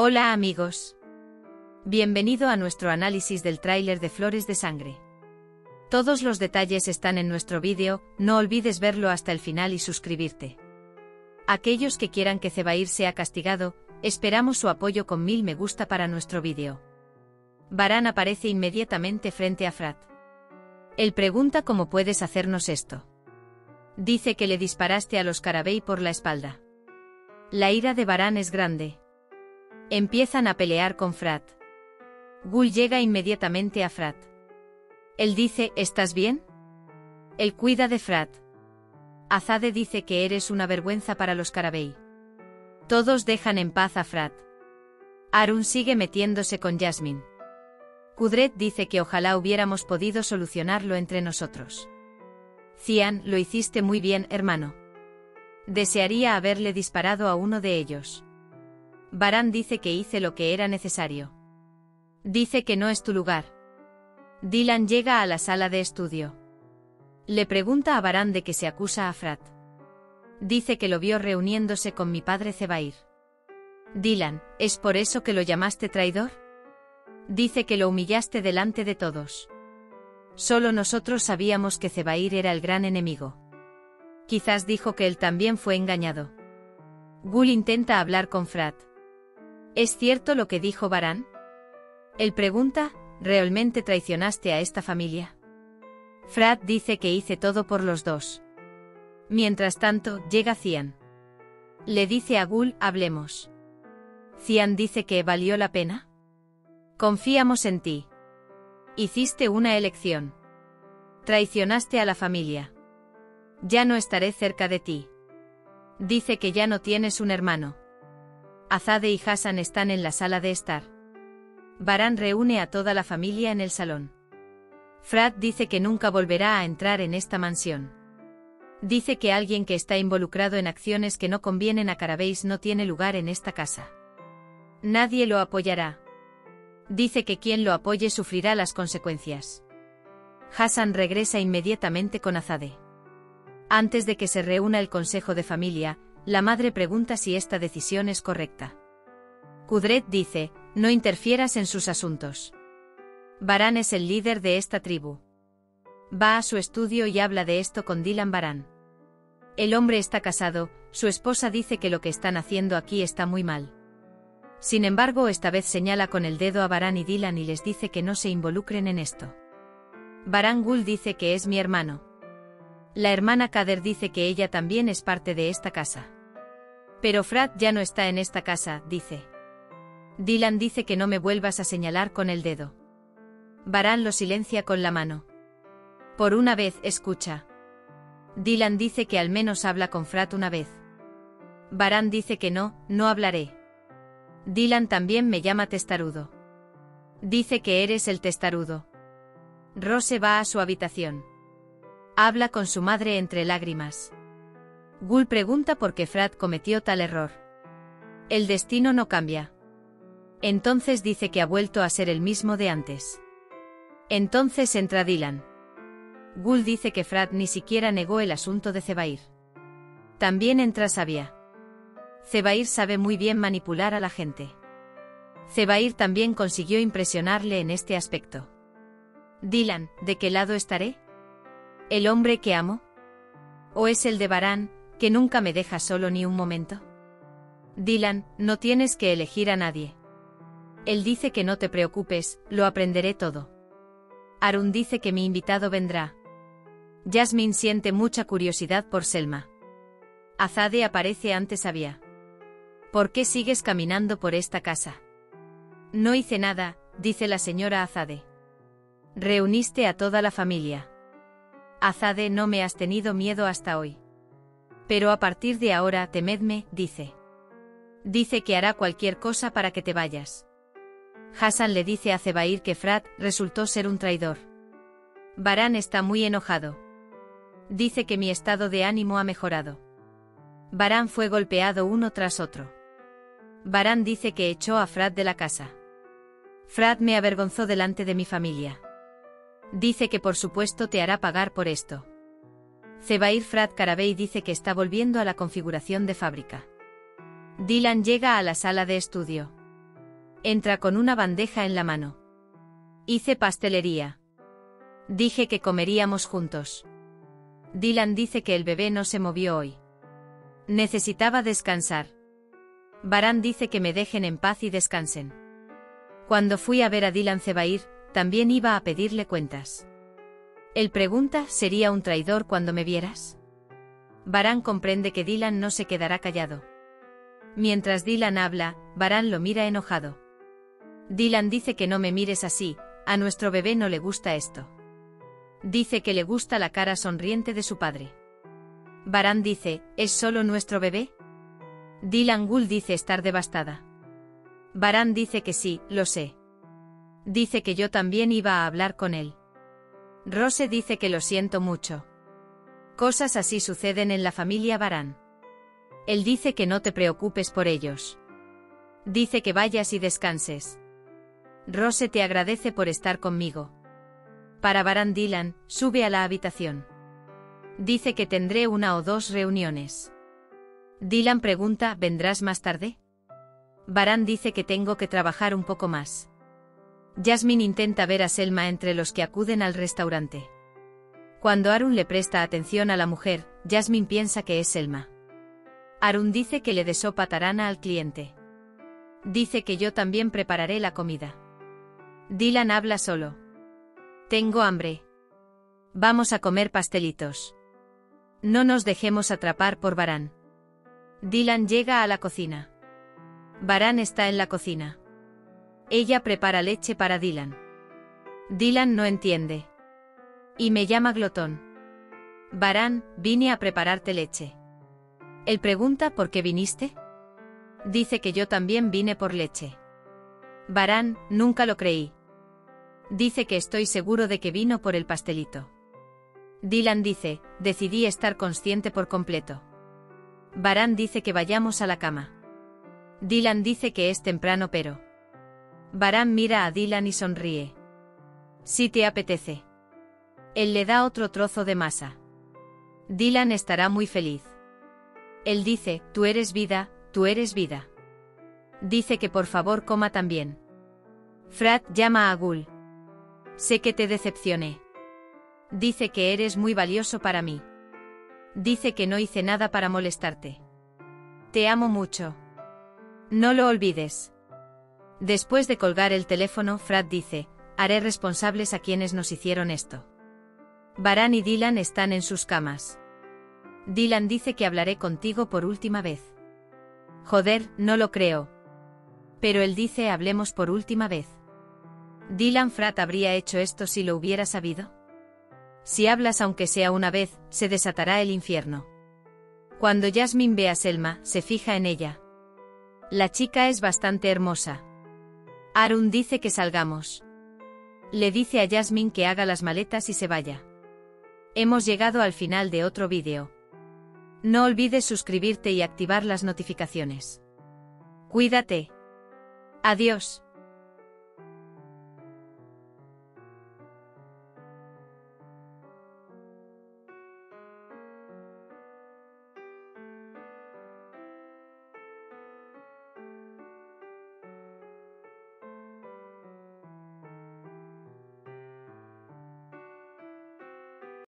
Hola amigos. Bienvenido a nuestro análisis del tráiler de Flores de Sangre. Todos los detalles están en nuestro vídeo, no olvides verlo hasta el final y suscribirte. Aquellos que quieran que Cebair sea castigado, esperamos su apoyo con mil me gusta para nuestro vídeo. Barán aparece inmediatamente frente a Frat. Él pregunta cómo puedes hacernos esto. Dice que le disparaste a los Carabey por la espalda. La ira de Barán es grande. Empiezan a pelear con Frat. Gul llega inmediatamente a Frat. Él dice, ¿estás bien? Él cuida de Frat. Azade dice que eres una vergüenza para los Carabey. Todos dejan en paz a Frat. Arun sigue metiéndose con Jasmine. Kudret dice que ojalá hubiéramos podido solucionarlo entre nosotros. Cian, lo hiciste muy bien, hermano. Desearía haberle disparado a uno de ellos. Baran dice que hice lo que era necesario. Dice que no es tu lugar. Dylan llega a la sala de estudio. Le pregunta a Baran de que se acusa a Frat. Dice que lo vio reuniéndose con mi padre Zebair. Dylan, ¿es por eso que lo llamaste traidor? Dice que lo humillaste delante de todos. Solo nosotros sabíamos que Zebair era el gran enemigo. Quizás dijo que él también fue engañado. Gul intenta hablar con Frat. ¿Es cierto lo que dijo Baran? Él pregunta, ¿realmente traicionaste a esta familia? Frat dice que hice todo por los dos. Mientras tanto, llega Cian. Le dice a Gul, hablemos. Cian dice que valió la pena. Confiamos en ti. Hiciste una elección. Traicionaste a la familia. Ya no estaré cerca de ti. Dice que ya no tienes un hermano. Azade y Hassan están en la sala de estar. Baran reúne a toda la familia en el salón. Frat dice que nunca volverá a entrar en esta mansión. Dice que alguien que está involucrado en acciones que no convienen a Carabéis no tiene lugar en esta casa. Nadie lo apoyará. Dice que quien lo apoye sufrirá las consecuencias. Hassan regresa inmediatamente con Azade. Antes de que se reúna el consejo de familia, la madre pregunta si esta decisión es correcta. Kudret dice, no interfieras en sus asuntos. Baran es el líder de esta tribu. Va a su estudio y habla de esto con Dylan Baran. El hombre está casado, su esposa dice que lo que están haciendo aquí está muy mal. Sin embargo, esta vez señala con el dedo a Baran y Dylan y les dice que no se involucren en esto. Baran Gul dice que es mi hermano. La hermana Kader dice que ella también es parte de esta casa. Pero Frat ya no está en esta casa, dice. Dylan dice que no me vuelvas a señalar con el dedo. Baran lo silencia con la mano. Por una vez, escucha. Dylan dice que al menos habla con Frat una vez. Baran dice que no, no hablaré. Dylan también me llama testarudo. Dice que eres el testarudo. Rose va a su habitación. Habla con su madre entre lágrimas. Gul pregunta por qué Frat cometió tal error. El destino no cambia. Entonces dice que ha vuelto a ser el mismo de antes. Entonces entra Dylan. Gul dice que Frat ni siquiera negó el asunto de Cebair. También entra Sabia. Cebair sabe muy bien manipular a la gente. Cebair también consiguió impresionarle en este aspecto. Dylan, ¿de qué lado estaré? ¿El hombre que amo? ¿O es el de Barán, que nunca me deja solo ni un momento? Dylan, no tienes que elegir a nadie. Él dice que no te preocupes, lo aprenderé todo. Arun dice que mi invitado vendrá. Jasmine siente mucha curiosidad por Selma. Azade aparece ante Sabia. ¿Por qué sigues caminando por esta casa? No hice nada, dice la señora Azade. Reuniste a toda la familia. Azade no me has tenido miedo hasta hoy. Pero a partir de ahora temedme, dice. Dice que hará cualquier cosa para que te vayas. Hassan le dice a Zebair que Frat resultó ser un traidor. Baran está muy enojado. Dice que mi estado de ánimo ha mejorado. Baran fue golpeado uno tras otro. Baran dice que echó a Frat de la casa. Frat me avergonzó delante de mi familia. Dice que por supuesto te hará pagar por esto. Zebair Frat Karabey dice que está volviendo a la configuración de fábrica. Dylan llega a la sala de estudio. Entra con una bandeja en la mano. Hice pastelería. Dije que comeríamos juntos. Dylan dice que el bebé no se movió hoy. Necesitaba descansar. Baran dice que me dejen en paz y descansen. Cuando fui a ver a Dylan Zebair, también iba a pedirle cuentas. Él pregunta, ¿sería un traidor cuando me vieras? Baran comprende que Dylan no se quedará callado. Mientras Dylan habla, Baran lo mira enojado. Dylan dice que no me mires así, a nuestro bebé no le gusta esto. Dice que le gusta la cara sonriente de su padre. Baran dice, ¿es solo nuestro bebé? Dylan Gull dice estar devastada. Baran dice que sí, lo sé. Dice que yo también iba a hablar con él. Rose dice que lo siento mucho. Cosas así suceden en la familia Baran. Él dice que no te preocupes por ellos. Dice que vayas y descanses. Rose te agradece por estar conmigo. Para Baran Dylan, sube a la habitación. Dice que tendré una o dos reuniones. Dylan pregunta, ¿vendrás más tarde? Baran dice que tengo que trabajar un poco más. Jasmine intenta ver a Selma entre los que acuden al restaurante. Cuando Arun le presta atención a la mujer, Jasmine piensa que es Selma. Arun dice que le desopa tarana al cliente. Dice que yo también prepararé la comida. Dylan habla solo. Tengo hambre. Vamos a comer pastelitos. No nos dejemos atrapar por Baran. Dylan llega a la cocina. Baran está en la cocina. Ella prepara leche para Dylan. Dylan no entiende. Y me llama glotón. Baran, vine a prepararte leche. Él pregunta por qué viniste. Dice que yo también vine por leche. Baran, nunca lo creí. Dice que estoy seguro de que vino por el pastelito. Dylan dice, decidí estar consciente por completo. Baran dice que vayamos a la cama. Dylan dice que es temprano pero... Baran mira a Dylan y sonríe. Si te apetece. Él le da otro trozo de masa. Dylan estará muy feliz. Él dice, tú eres vida, tú eres vida. Dice que por favor coma también. Frat llama a Gul. Sé que te decepcioné. Dice que eres muy valioso para mí. Dice que no hice nada para molestarte. Te amo mucho. No lo olvides. Después de colgar el teléfono, Frat dice, haré responsables a quienes nos hicieron esto. Baran y Dylan están en sus camas. Dylan dice que hablaré contigo por última vez. Joder, no lo creo. Pero él dice hablemos por última vez. Dylan Frat habría hecho esto si lo hubiera sabido. Si hablas aunque sea una vez, se desatará el infierno. Cuando Jasmine ve a Selma, se fija en ella. La chica es bastante hermosa. Arun dice que salgamos. Le dice a Jasmine que haga las maletas y se vaya. Hemos llegado al final de otro vídeo. No olvides suscribirte y activar las notificaciones. Cuídate. Adiós.